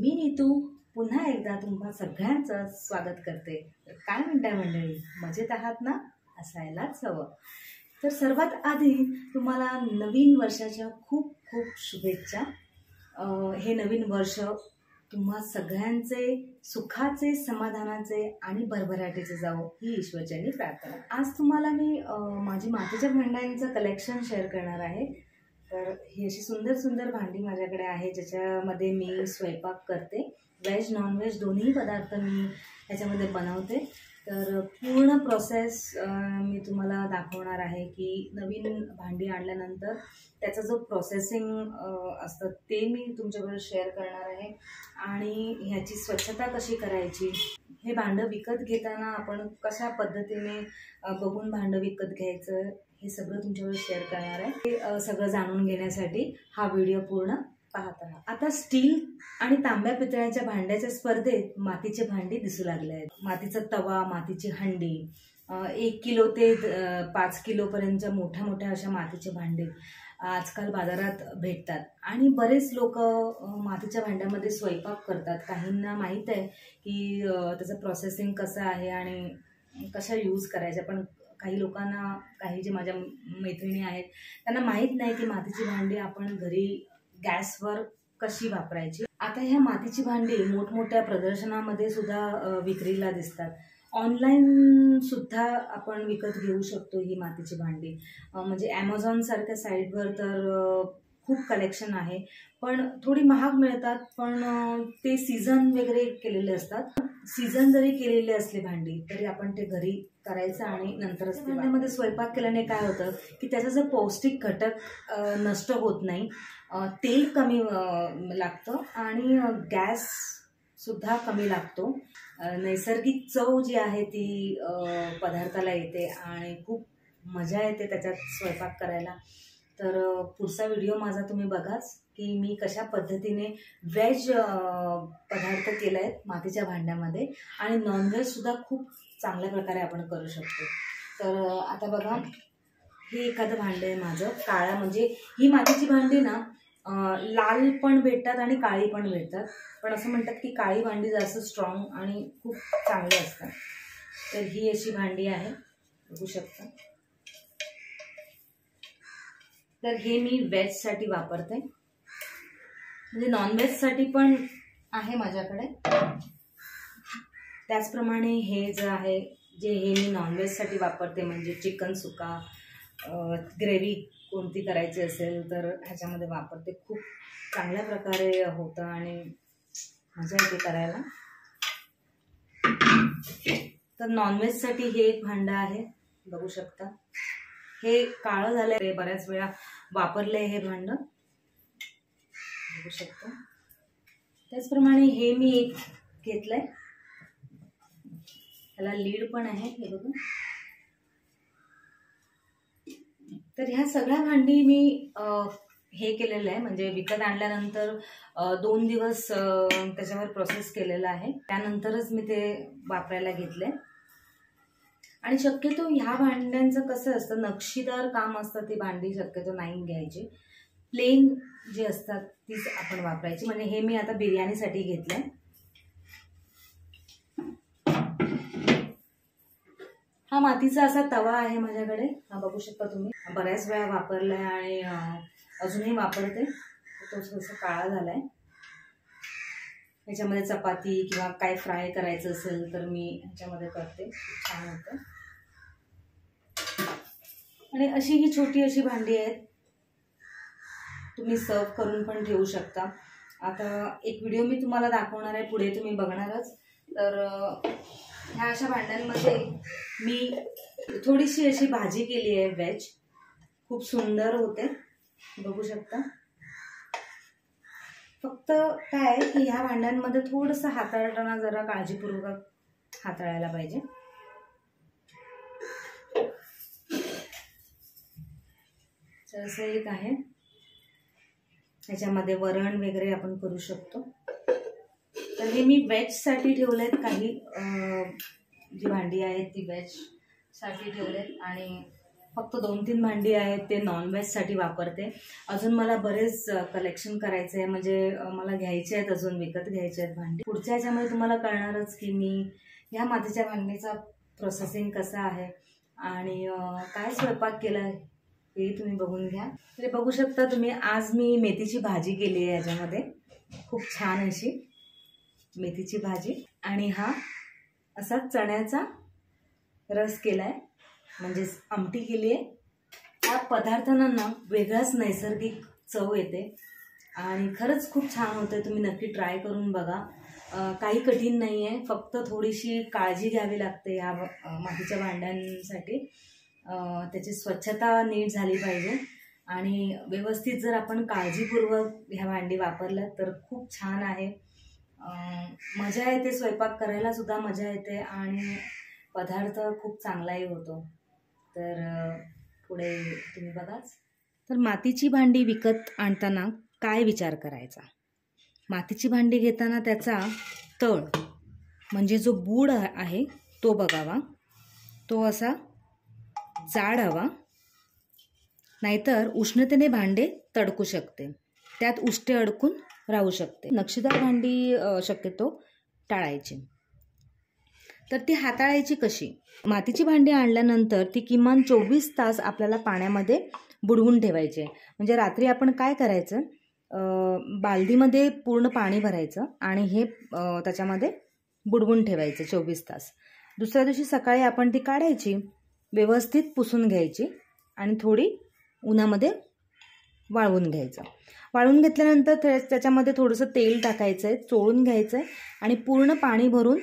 मी नीतू पुन्हा एकदा तुम्हा सगळ्यांचं स्वागत करते. तर काय म्हणताय मंडळी? मजेत आहात ना? असायलाच हवं. तर सर्वात आधी तुम्हाला नवीन वर्षाच्या खूप खूप शुभेच्छा. हे नवीन वर्ष तुम्हा सगळ्यांचे सुखाचे समाधानाचे आणि भरभराटीचे जावो ही ईश्वरचरणी प्रार्थना. आज तुम्हाला मी माझी मातीच्या भांड्यांचं कलेक्शन शेअर करणार आहे. तर ही अशी सुंदर सुंदर भांडी माझ्याकडे आहे ज्याच्यामध्ये मी स्वयंपाक करते. व्हेज नॉनव्हेज दोन्ही पदार्थ मी ह्याच्यामध्ये बनवते. तर पूर्ण प्रोसेस मी तुम्हाला दाखवणार आहे की नवीन भांडी आणल्यानंतर त्याचा जो प्रोसेसिंग असतं ते मी तुमच्याबरोबर शेअर करणार आहे. आणि ह्याची स्वच्छता कशी करायची? हे भांडं विकत घेताना आपण कशा पद्धतीने बघून भांडं विकत घ्यायचं? हे सगळं तुमच्यावर शेअर करणार आहे. हे सगळं जाणून घेण्यासाठी हा व्हिडिओ पूर्ण पाहत राहा. आता स्टील आणि तांब्या पितळ्याच्या भांड्याच्या स्पर्धेत मातीचे भांडी दिसू लागले आहेत. मातीचा तवा मातीची हंडी एक किलो ते पाच किलोपर्यंतच्या मोठ्या मोठ्या अशा मातीचे भांडे आजकाल बाजारात भेटतात. आणि बरेच लोक मातीच्या भांड्यामध्ये स्वयंपाक करतात. काहींना माहीत आहे की त्याचं प्रोसेसिंग कसं आहे आणि कशा यूज करायच्या पण काही लोकांना काही जे माझ्या मैत्रिणी आहेत त्यांना माहीत नाही की मातीची भांडी आपण घरी गॅसवर कशी वापरायची. आता ह्या मातीची भांडी मोठमोठ्या प्रदर्शनामध्ये सुद्धा विक्रीला दिसतात. ऑनलाईन सुद्धा आपण विकत घेऊ शकतो ही मातीची भांडी. म्हणजे ॲमेझॉनसारख्या साईटवर तर खूप कलेक्शन आहे. पण थोडी महाग मिळतात पण ते सीझन वगैरे केलेले असतात. सीझन जरी केलेले असले भांडी तरी आपण ते घरी करायचं आणि नंतरच भांड्यामध्ये स्वयंपाक केल्याने काय होतं की त्याचा जर पौष्टिक घटक नष्ट होत नाही. तेल कमी लागतं आणि गॅस सुद्धा कमी लागतो. नैसर्गिक चव जी आहे ती पदार्थाला येते आणि खूप मजा येते त्याच्यात स्वयंपाक करायला. तर पुढचा व्हिडिओ माझा तुम्ही बघाच की मी कशा पद्धतीने व्हेज पदार्थ केले आहेत मातीच्या भांड्यामध्ये आणि नॉनव्हेजसुद्धा खूप चांगल्या प्रकारे आपण करू शकतो. तर आता बघा हे एखादं भांडं आहे माझं काळा म्हणजे ही मातीची भांडी ना लाल पण भेटतात आणि काळी पण भेटतात. पण असं म्हणतात की काळी भांडी जास्त स्ट्रॉंग आणि खूप चांगली असतात. तर ही अशी भांडी आहे बघू शकता. तर हे मी व्हेजसाठी वापरते. म्हणजे नॉनव्हेजसाठी पण आहे माझ्याकडे. त्याचप्रमाणे हे जे आहे जे हे मी नॉनव्हेजसाठी वापरते म्हणजे चिकन सुका ग्रेव्ही कोणती करायची असेल तर ह्याच्यामध्ये वापरते. खूप चांगल्या प्रकारे होतं आणि मजा येते करायला. तर नॉनव्हेजसाठी हे एक भांडं आहे बघू शकता. हे काळं झालं आहे बऱ्याच वेळा वापरलंय हे भांडं. बघू शकता. त्याचप्रमाणे हे मी एक घेतलंय. त्याला लीड पण आहे हे बघा. तर ह्या सगळ्या भांडी मी हे केलेलं आहे. म्हणजे विकत आणल्यानंतर दोन दिवस त्याच्यावर प्रोसेस केलेला आहे. त्यानंतरच मी ते वापरायला घेतले आणि शक्यतो ह्या भांड्यांचं कसं असतं नक्षीदार काम असतं ती भांडी शक्यतो नाही घ्यायची. प्लेन जी असतात तीच आपण वापरायची. म्हणजे हे मी आता बिर्याणीसाठी घेतलंय. हा मातीचा असा तवा आहे माझ्याकडे. हा बघू शकता तुम्ही. बऱ्याच वेळा वापरलाय आणि अजूनही वापरते. तो थोडासा काळा झालाय. ह्याच्यामध्ये चपाती किंवा काय फ्राय करायचं असेल तर मी ह्याच्यामध्ये करते. छान होतं. आणि अशी ही छोटी अशी भांडी आहेत. तुम्ही सर्व करून पण ठेवू शकता. आता एक व्हिडिओ मी तुम्हाला दाखवणार आहे. पुढे तुम्ही बघणारच. तर ह्या अशा भांड्यांमध्ये मी थोडीशी अशी भाजी केली आहे व्हेज खूप सुंदर होते. बघू शकता. फक्त काय आहे की ह्या भांड्यांमध्ये थोडंसं हाताळताना जरा काळजीपूर्वक हाताळायला पाहिजे. तर असं एक आहे. त्याच्यामध्ये वरण वगैरे आपण करू शकतो. तर हे मी वेजसाठी ठेवले आहेत काही जी भांडी आहेत ती व्हेजसाठी आहेत आणि फक्त दोन तीन भांडी आहेत ते नॉनव्हेजसाठी वापरते. अजून मला बरेच कलेक्शन करायचं आहे म्हणजे मला घ्यायचे आहेत अजून विकत घ्यायचे आहेत भांडी. पुढच्या ह्याच्यामध्ये तुम्हाला कळणारच की मी ह्या मातीच्या भांडीचा प्रोसेसिंग कसा आहे आणि काय स्वयंपाक केला आहे हे तुम्ही बघून घ्या. तरी बघू शकता तुम्ही आज मी मेथीची भाजी केली आहे याच्यामध्ये. खूप छान अशी मेथीची भाजी. आणि हा असा चण्याचा रस केला आहे म्हणजेच आमटी केली आहे त्या पदार्थांना वेगळाच नैसर्गिक चव येते. आणि खरंच खूप छान होतं तुम्ही नक्की ट्राय करून बघा. काही कठीण नाही आहे फक्त थोडीशी काळजी घ्यावी लागते या मातीच्या भांड्यांसाठी. त्याची स्वच्छता नीट झाली पाहिजे. आणि व्यवस्थित जर आपण काळजीपूर्वक ह्या भांडी वापरल्या तर खूप छान आहे. मजा येते. स्वयंपाक करायला सुद्धा मजा येते. आणि पदार्थ खूप चांगलाही होतो. तर पुढे तुम्ही बघाच. तर मातीची भांडी विकत आणताना काय विचार करायचा? मातीची भांडी घेताना त्याचा तळ म्हणजे जो बूड आहे तो बघावा. तो असा जाड हवा नाहीतर उष्णतेने भांडे तडकू शकते. त्यात उष्टे अडकून राहू शकते. नक्षीदार भांडी शक्यतो टाळायची. तर ती हाताळायची कशी? मातीची भांडी आणल्यानंतर ती किमान चोवीस तास आपल्याला पाण्यामध्ये बुडवून ठेवायचे. म्हणजे रात्री आपण काय करायचं? बालदीमध्ये पूर्ण पाणी भरायचं आणि हे त्याच्यामध्ये बुडवून ठेवायचं चोवीस तास. दुसऱ्या दिवशी सकाळी आपण ती काढायची व्यवस्थित पुसून घ्यायची आणि थोडी उन्हामध्ये वाळवून घ्यायचं. वाळवून घेतल्यानंतर त्याच्यामध्ये थोडंसं तेल टाकायचं आहे चोळून घ्यायचं आहे आणि पूर्ण पाणी भरून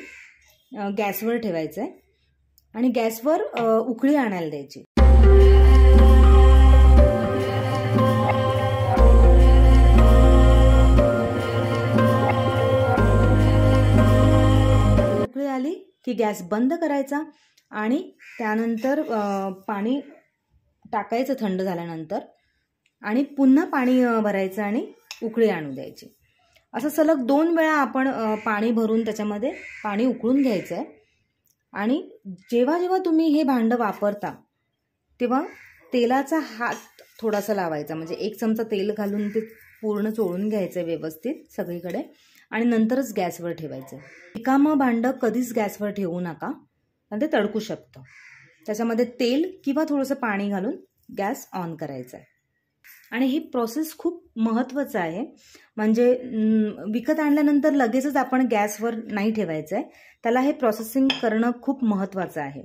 गॅसवर ठेवायचं आहे आणि गॅसवर उकळी आणायला द्यायची. उकळी आली की गॅस बंद करायचा आणि त्यानंतर पाणी टाकायचं थंड झाल्यानंतर आणि पुन्हा पाणी भरायचं आणि उकळी आणू द्यायची. असं सलग दोन वेळा आपण पाणी भरून त्याच्यामध्ये पाणी उकळून घ्यायचं आहे आणि जेव्हा जेव्हा तुम्ही हे भांडं वापरता तेव्हा तेलाचा हात थोडासा लावायचा. म्हणजे एक चमचा तेल घालून ते पूर्ण चोळून घ्यायचं आहे व्यवस्थित सगळीकडे. आणि नंतरच गॅसवर ठेवायचं. रिकामं भांडं कधीच गॅसवर ठेवू नका. कारण ते तडकू शकतं. त्याच्यामध्ये तेल किंवा थोडंसं पाणी घालून गॅस ऑन करायचा आहे आणि ही प्रोसेस खूप महत्त्वाचं आहे. म्हणजे विकत आणल्यानंतर लगेचच आपण गॅसवर नाही ठेवायचं आहे त्याला हे प्रोसेसिंग करणं खूप महत्त्वाचं आहे.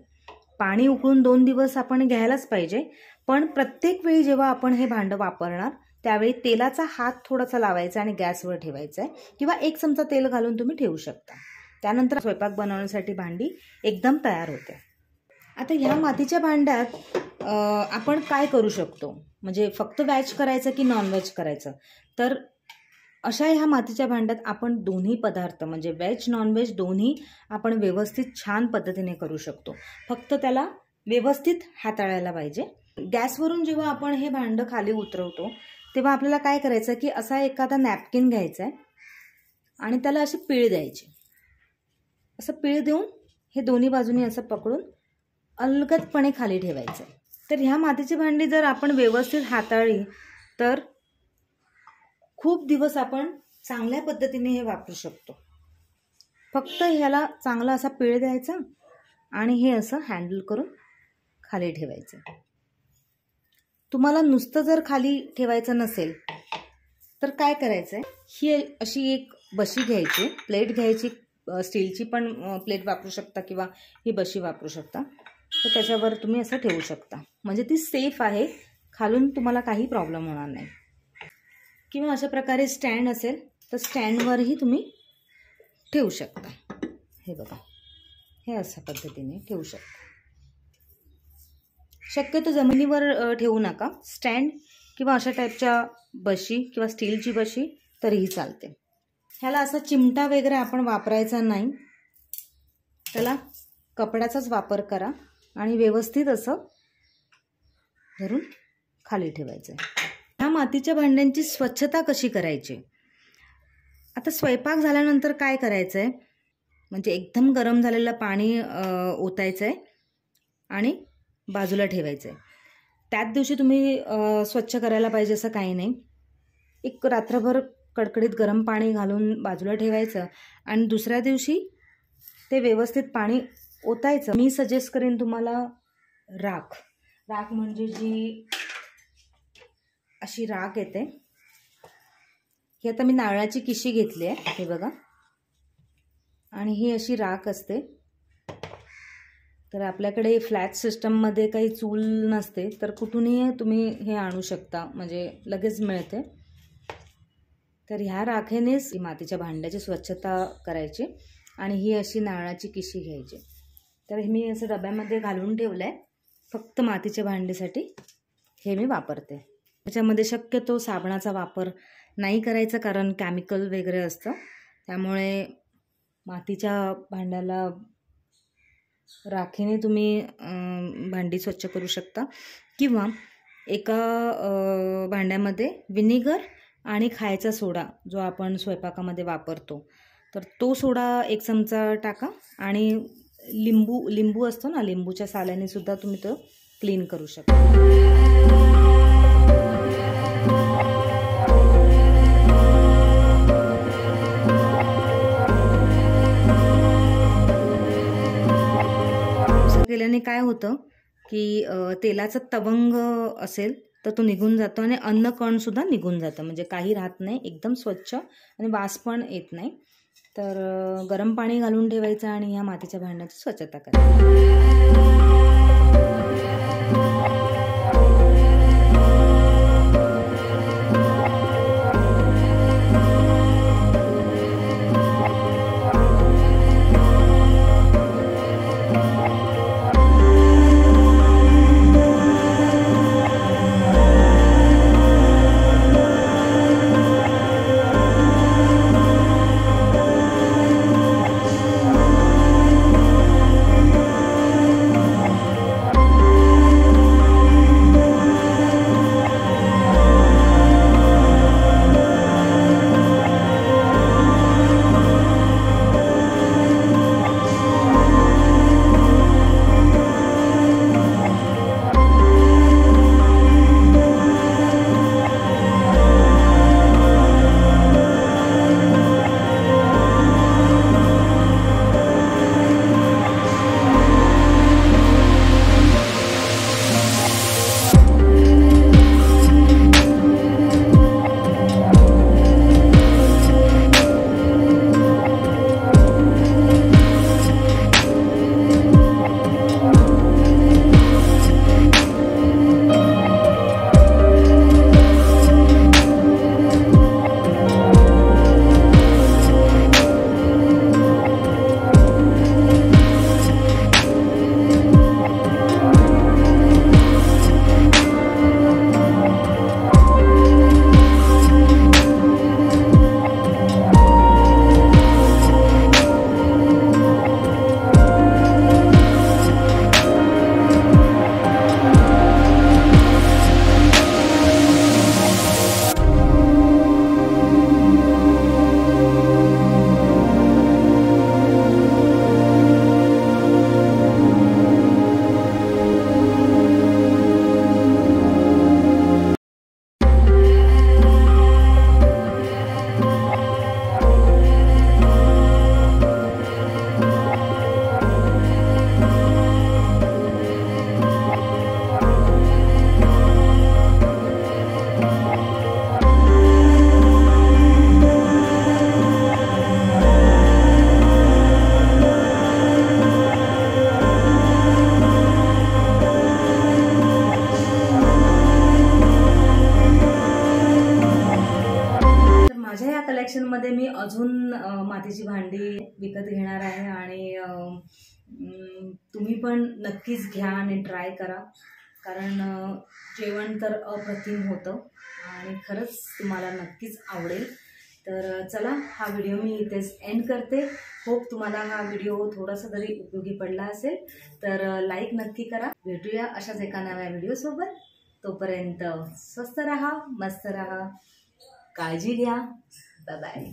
पाणी उकळून दोन दिवस आपण घ्यायलाच पाहिजे. पण प्रत्येक वेळी जेव्हा आपण हे भांडं वापरणार त्यावेळी तेलाचा हात थोडासा लावायचा आणि गॅसवर ठेवायचा आहे किंवा एक चमचा तेल घालून तुम्ही ठेवू शकता. त्यानंतर स्वयंपाक बनवण्यासाठी भांडी एकदम तयार होते. आता ह्या मातीच्या भांड्यात आपण काय करू शकतो? म्हणजे फक्त व्हेज करायचं की नॉनव्हेज करायचं? तर अशा ह्या मातीच्या भांड्यात आपण दोन्ही पदार्थ म्हणजे व्हेज नॉनव्हेज दोन्ही आपण व्यवस्थित छान पद्धतीने करू शकतो. फक्त त्याला व्यवस्थित हाताळायला पाहिजे. गॅसवरून जेव्हा आपण हे भांडं खाली उतरवतो तेव्हा आपल्याला काय करायचं की असा एखादा नॅपकिन घ्यायचा आहे आणि त्याला अशी पीळ द्यायची. असं पीळ देऊन हे दोन्ही बाजूनी असं पकडून अलगदपणे खाली ठेवायचं आहे. तर ह्या मातीची भांडी जर आपण व्यवस्थित हाताळली तर खूप दिवस आपण चांगल्या पद्धतीने हे वापरू शकतो. फक्त ह्याला चांगला असा पिळ द्यायचा आणि हे असं हँडल करून खाली ठेवायचं. तुम्हाला नुसतं जर खाली ठेवायचं नसेल तर काय करायचं आहे ही अशी एक बशी घ्यायची प्लेट घ्यायची स्टीलची पण प्लेट वापरू शकता किंवा ही बशी वापरू शकता. तर त्याच्यावर तुम्ही असं ठेवू शकता. म्हणजे ती सेफ आहे. खालून तुम्हाला काही प्रॉब्लेम होणार नाही. किंवा अशा प्रकारे स्टँड असेल तर स्टँडवरही तुम्ही ठेवू शकता. हे बघा. हे अशा पद्धतीने ठेवू शकता. शक्यतो जमिनीवर ठेवू नका. स्टँड किंवा अशा टाईपच्या बशी किंवा स्टीलची बशी तरीही चालते. ह्याला असा चिमटा वगैरे आपण वापरायचा नाही. त्याला कपड्याचाच वापर करा. आणि व्यवस्थित असं धरून खाली ठेवायचं आहे ह्या मातीच्या भांड्यांची स्वच्छता कशी करायची? आता स्वयंपाक झाल्यानंतर काय करायचं आहे म्हणजे एकदम गरम झालेलं पाणी ओतायचं आहे आणि बाजूला ठेवायचं आहे त्याच दिवशी तुम्ही स्वच्छ करायला पाहिजे असं काही नाही. एक रात्रभर कडकडीत गरम पाणी घालून बाजूला ठेवायचं आणि दुसऱ्या दिवशी ते व्यवस्थित पाणी ओतायचं. मी सजेस्ट करेन तुम्हाला राख. राख म्हणजे जी अशी राख येते. ही आता मी नारळाची किशी घेतली आहे. हे बघा. आणि ही अशी राख असते. तर आपल्याकडे फ्लॅट सिस्टममध्ये काही चूल नसते तर कुठूनही तुम्ही हे आणू शकता. म्हणजे लगेच मिळते. तर ह्या राखेनेच मातीच्या भांड्याची स्वच्छता करायची आणि ही अशी नारळाची किशी घ्यायची. तर हे मी असं डब्यामध्ये घालून ठेवलं आहे फक्त मातीच्या भांडीसाठी हे मी वापरते. त्याच्यामध्ये शक्यतो साबणाचा वापर नाही करायचा कारण केमिकल वगैरे असतं. त्यामुळे मातीच्या भांड्याला राखीने तुम्ही भांडी स्वच्छ करू शकता. किंवा एका भांड्यामध्ये विनेगर आणि खायचा सोडा जो आपण स्वयंपाकामध्ये वापरतो. तर तो सोडा एक चमचा टाका आणि लिंबू लिंबू असतो ना लिंबूच्या साल्याने सुद्धा तुम्ही तो क्लीन करू शकता. असं केल्याने काय होतं की तेलाचा तवंग असेल तर तो निघून जातो आणि अन्न कणसुद्धा निघून जातं. म्हणजे काही राहत नाही एकदम स्वच्छ आणि वास पण येत नाही. तर गरम पाणी घालून ठेवायचं आणि ह्या मातीच्या भांड्याची स्वच्छता करायची. मातीची भांडी विकत घेणार आहे आणि तुम्ही पण नक्कीच घ्या आणि ट्राय करा. कारण जेवण तर अप्रतिम होतं आणि खरंच तुम्हाला नक्कीच आवडेल. तर चला हा व्हिडिओ मी इथेच एंड करते. होप तुम्हाला हा व्हिडिओ थोडासा तरी उपयोगी पडला असेल तर लाईक नक्की करा. भेटूया अशाच एका नव्या व्हिडिओसोबत तोपर्यंत स्वस्त राहा मस्त राहा. काळजी घ्या. Bye bye